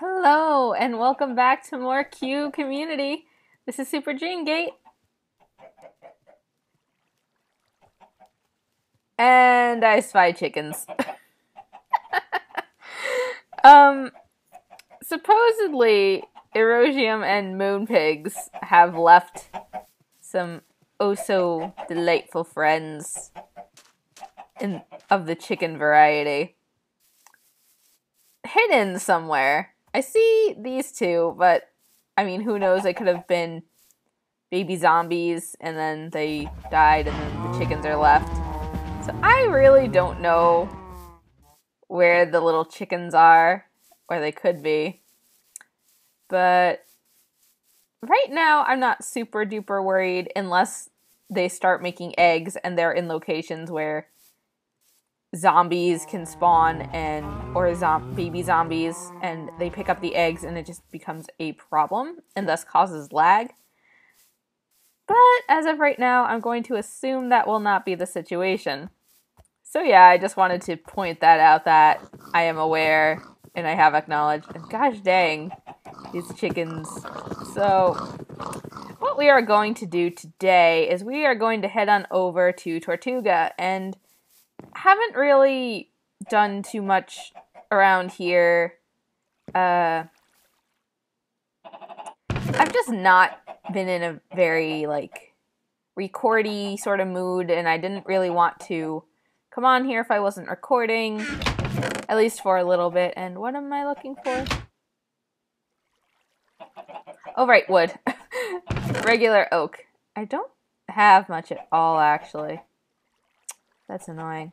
Hello, and welcome back to more Cube Community. This is Super Dream Gate. And I spy chickens. um, supposedly, Erosium and Moonpigs have left some oh so delightful friends in of the chicken variety hidden somewhere. I see these two, but I mean, who knows? They could have been baby zombies and then they died and then the chickens are left. So I really don't know where the little chickens are, where they could be. But right now, I'm not super duper worried unless they start making eggs and they're in locations where zombies can spawn and or zom- baby zombies and they pick up the eggs and it just becomes a problem and thus causes lag. But as of right now, I'm going to assume that will not be the situation. So yeah, I just wanted to point that out that I am aware and I have acknowledged. And gosh dang, these chickens. So what we are going to do today is we are going to head on over to Tortuga and haven't really done too much around here. Uh, I've just not been in a very like recordy sort of mood, and I didn't really want to come on here if I wasn't recording, at least for a little bit. And what am I looking for? Oh, right, wood. Regular oak. I don't have much at all, actually. That's annoying.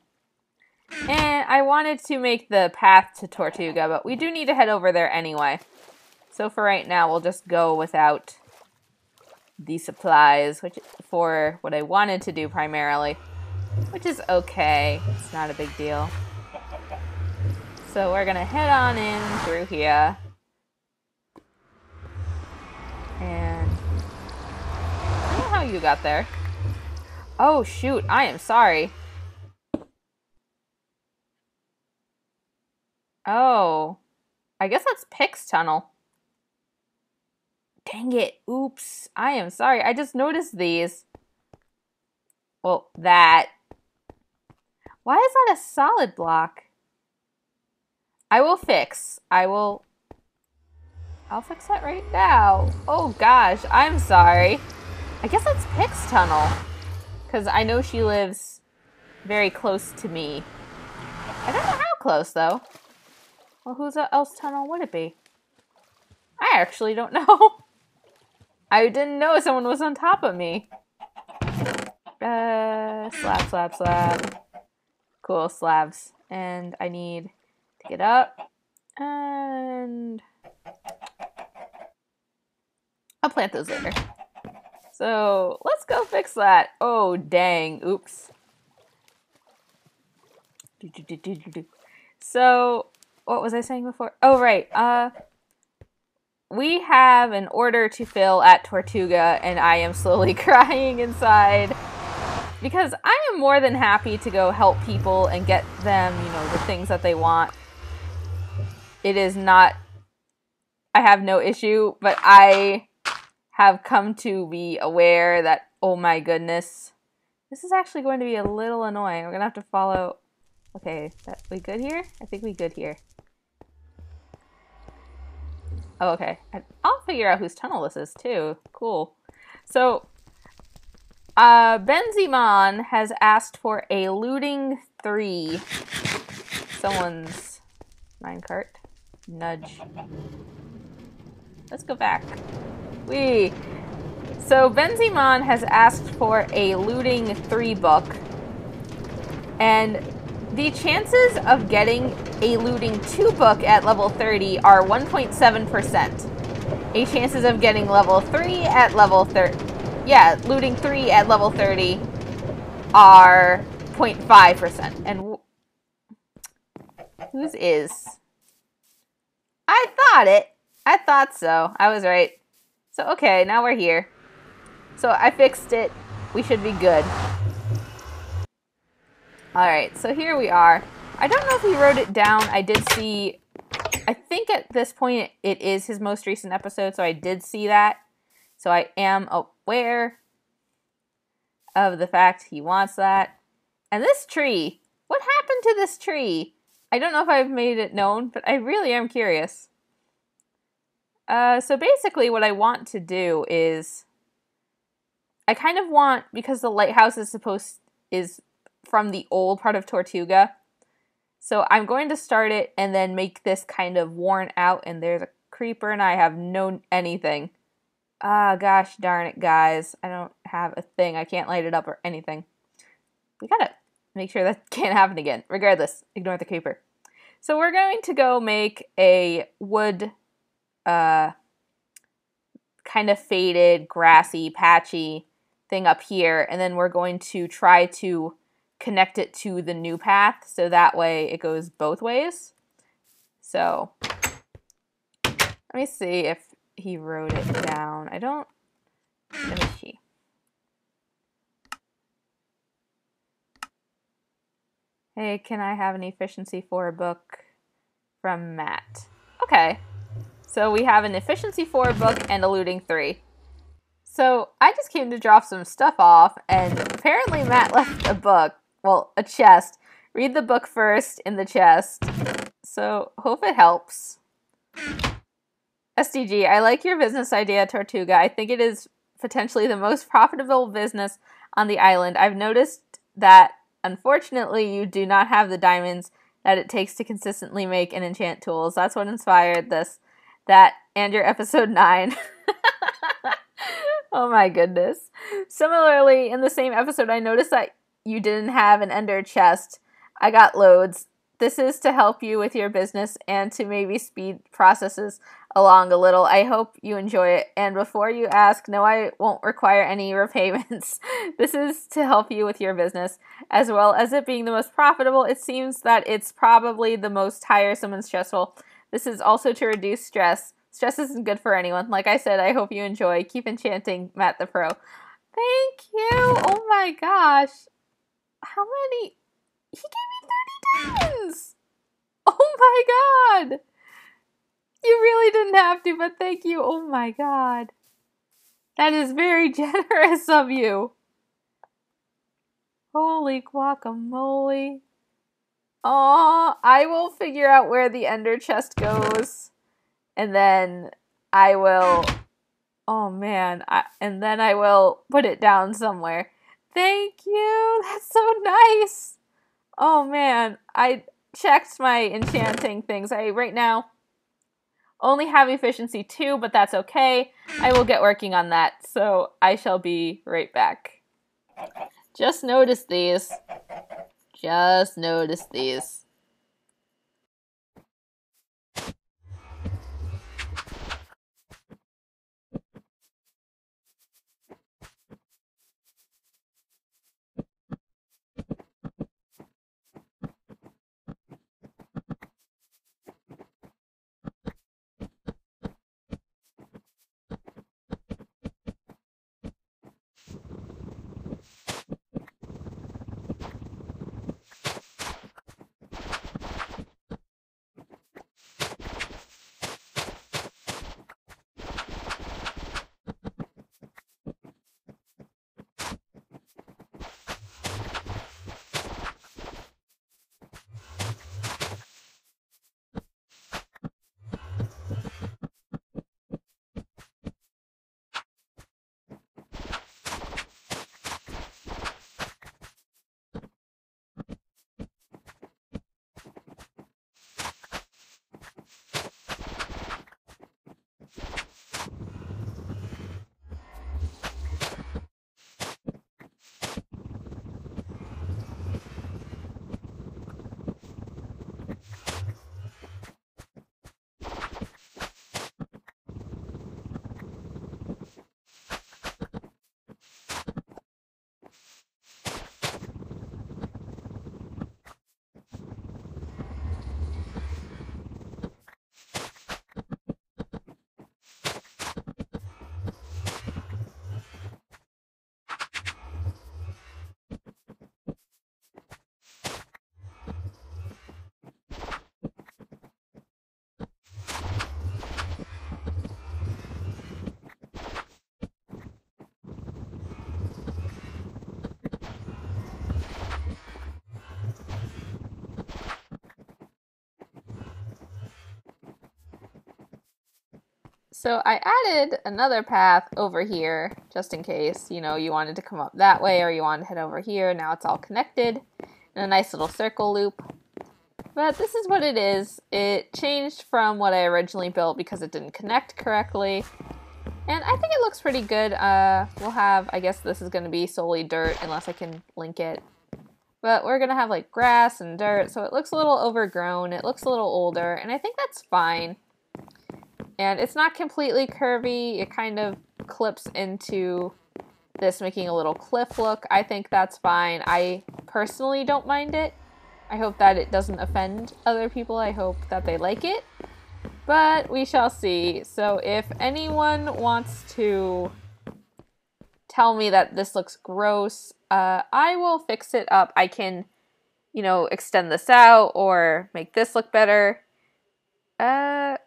And I wanted to make the path to Tortuga, but we do need to head over there anyway. So for right now, we'll just go without the supplies, which for what I wanted to do primarily, which is okay. It's not a big deal. So we're gonna head on in through here. And I don't know how you got there. Oh shoot, I am sorry. Oh. I guess that's Pic's Tunnel. Dang it. Oops. I am sorry. I just noticed these. Well, that. Why is that a solid block? I will fix. I will. I'll fix that right now. Oh gosh, I'm sorry. I guess that's Pic's Tunnel. Because I know she lives very close to me. I don't know how close though. Well, whose else tunnel would it be? I actually don't know. I didn't know someone was on top of me. Uh, slab, slab, slab. Cool, slabs. And I need to get up. And... I'll plant those later. So, let's go fix that. Oh, dang. Oops. So, what was I saying before? Oh, right. Uh, we have an order to fill at Tortuga, and I am slowly crying inside because I am more than happy to go help people and get them, you know, the things that they want. It is not, I have no issue, but I have come to be aware that, oh my goodness, this is actually going to be a little annoying. We're going to have to follow. Okay, that we good here? I think we good here. Oh, okay. I'll figure out whose tunnel this is too. Cool. So, uh, Bensimon has asked for a looting three. Someone's minecart. Nudge. Let's go back. We. So Bensimon has asked for a looting three book, and the chances of getting a looting 2 book at level 30 are 1.7%. A chances of getting level 3 at level 30 yeah, looting 3 at level 30 are 0.5%. And whose is? I thought it. I thought so. I was right. So okay, now we're here. So I fixed it. We should be good. Alright, so here we are. I don't know if he wrote it down. I did see I think at this point it is his most recent episode, so I did see that. So I am aware of the fact he wants that. And this tree, what happened to this tree? I don't know if I've made it known, but I really am curious. Uh, so basically, what I want to do is, I kind of want because the lighthouse is supposed is from the old part of Tortuga. So I'm going to start it and then make this kind of worn out. And there's a creeper, and I have no anything. Ah, gosh darn it, guys! I don't have a thing. I can't light it up or anything. We gotta make sure that can't happen again. Regardless, ignore the creeper. So we're going to go make a wood uh, kind of faded, grassy, patchy thing up here, and then we're going to try to connect it to the new path so that way it goes both ways. So let me see if he wrote it down. I don't. Let me see. Hey, can I have an efficiency four book from Matt? Okay. So we have an efficiency four book and a looting three. So I just came to drop some stuff off, and apparently Matt left a book, well, a chest. Read the book first in the chest. So hope it helps. SDG, I like your business idea, Tortuga. I think it is potentially the most profitable business on the island. I've noticed that unfortunately you do not have the diamonds that it takes to consistently make and enchant tools. That's what inspired this that and your episode 9. oh my goodness. Similarly, in the same episode, I noticed that you didn't have an ender chest. I got loads. This is to help you with your business and to maybe speed processes along a little. I hope you enjoy it. And before you ask, no, I won't require any repayments. this is to help you with your business. As well as it being the most profitable, it seems that it's probably the most tiresome and stressful. This is also to reduce stress. Stress isn't good for anyone. Like I said, I hope you enjoy. Keep enchanting, Matt the Pro. Thank you. Oh my gosh. How many? He gave me 30 diamonds. Oh my god. You really didn't have to, but thank you. Oh my god. That is very generous of you. Holy guacamole. Oh, I will figure out where the ender chest goes. And then I will. Oh man. I, and then I will put it down somewhere. Thank you. That's so nice. Oh man. I checked my enchanting things. I right now only have efficiency 2, but that's okay. I will get working on that. So I shall be right back. Just notice these. Just notice these. So I added another path over here, just in case, you know, you wanted to come up that way or you wanted to head over here. Now it's all connected in a nice little circle loop. But this is what it is. It changed from what I originally built because it didn't connect correctly. And I think it looks pretty good. Uh, we'll have, I guess this is going to be solely dirt unless I can link it. But we're going to have like grass and dirt, so it looks a little overgrown. It looks a little older, and I think that's fine. And it's not completely curvy. It kind of clips into this, making a little cliff look. I think that's fine. I personally don't mind it. I hope that it doesn't offend other people. I hope that they like it. But we shall see. So if anyone wants to tell me that this looks gross, uh, I will fix it up. I can, you know, extend this out or make this look better. Uh,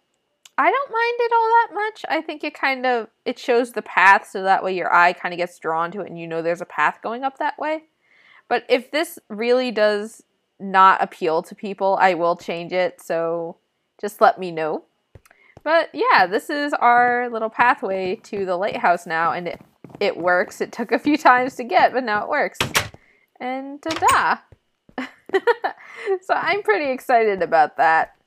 I don't mind it all that much. I think it kind of it shows the path so that way your eye kind of gets drawn to it and you know there's a path going up that way. But if this really does not appeal to people, I will change it. So just let me know. But yeah, this is our little pathway to the lighthouse now, and it it works. It took a few times to get, but now it works. And ta-da! so I'm pretty excited about that.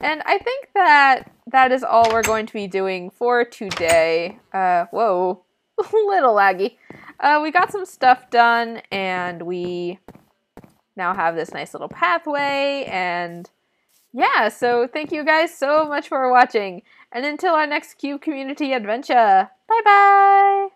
And I think that that is all we're going to be doing for today. Uh, whoa, little laggy. Uh, we got some stuff done, and we now have this nice little pathway, and yeah, so thank you guys so much for watching. And until our next Cube Community adventure, bye bye!